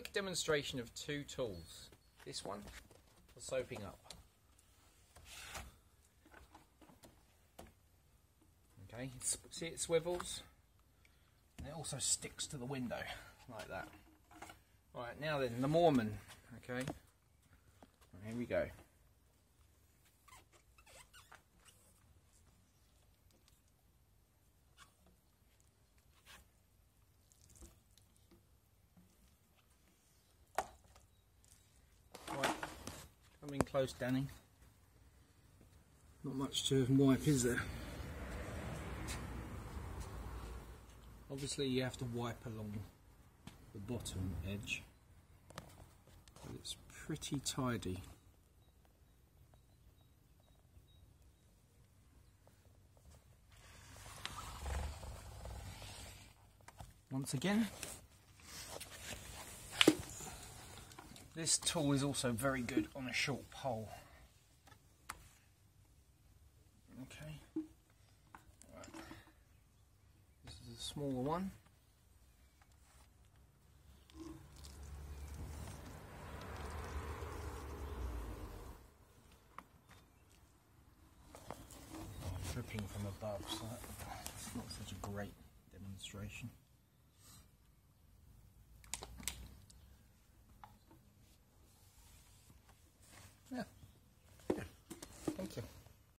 quick demonstration of two tools. This one for soaping up. Okay, see it swivels? And it also sticks to the window, like that. Right, now then, the Moerman, okay? Here we go. Right, come in close, Danny. Not much to wipe, is there? Obviously, you have to wipe along the bottom edge, but it's pretty tidy. Once again, this tool is also very good on a short pole. Okay. This is a smaller one. dripping from above, so that's not such a great demonstration. Yeah.